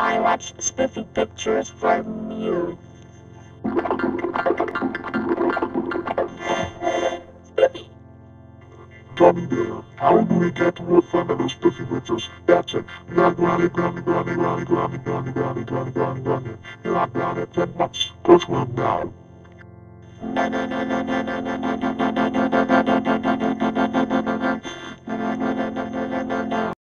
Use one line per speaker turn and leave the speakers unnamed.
I watch spiffy pictures from you. Spiffy.
Gummy bear, how do we get to a friend of those spiffy pictures? That's it. Granny, granny, granny, granny, granny, granny, granny, granny, granny, granny, granny. Granny, granny, ten months. Go swim now.